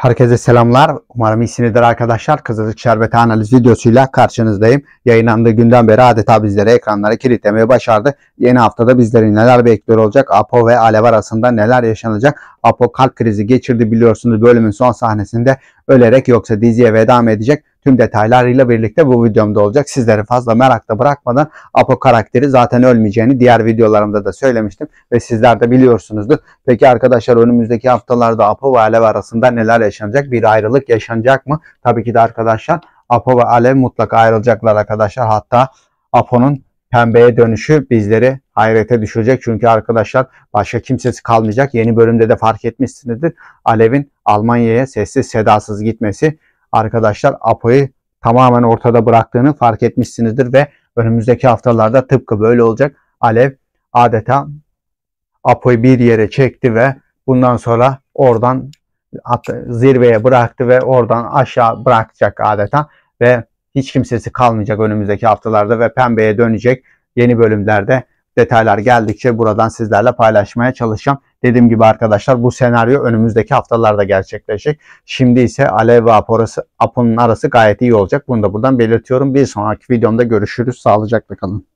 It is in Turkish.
Herkese selamlar. Umarım iyisinizdir arkadaşlar. Kızılcık Şerbeti analiz videosuyla karşınızdayım. Yayınlandığı günden beri adeta bizlere ekranları kilitlemeyi başardı. Yeni haftada bizleri neler bekliyor olacak? Apo ve Alev arasında neler yaşanacak? Apo kalp krizi geçirdi biliyorsunuz bölümün son sahnesinde ölerek yoksa diziye veda mı edecek? Tüm detaylarıyla birlikte bu videomda olacak. Sizleri fazla merakta bırakmadan Apo karakteri zaten ölmeyeceğini diğer videolarımda da söylemiştim ve sizler de biliyorsunuzdur. Peki arkadaşlar önümüzdeki haftalarda Apo ve Alev arasında neler yaşanacak? Bir ayrılık yaşanacak mı? Tabii ki de arkadaşlar Apo ve Alev mutlaka ayrılacaklar arkadaşlar. Hatta Apo'nun pembeye dönüşü bizleri hayrete düşürecek. Çünkü arkadaşlar başka kimsesi kalmayacak. Yeni bölümde de fark etmişsinizdir. Alev'in Almanya'ya sessiz sedasız gitmesi arkadaşlar Apo'yu tamamen ortada bıraktığını fark etmişsinizdir ve önümüzdeki haftalarda tıpkı böyle olacak. Alev adeta Apo'yu bir yere çekti ve bundan sonra oradan zirveye bıraktı ve oradan aşağı bırakacak adeta ve hiç kimsesi kalmayacak önümüzdeki haftalarda ve pembeye dönecek yeni bölümlerde detaylar geldikçe buradan sizlerle paylaşmaya çalışacağım. Dediğim gibi arkadaşlar bu senaryo önümüzdeki haftalarda gerçekleşecek. Şimdi ise Alev ve Apo'nun Apo'nun arası gayet iyi olacak. Bunu da buradan belirtiyorum. Bir sonraki videomda görüşürüz. Sağlıcakla kalın.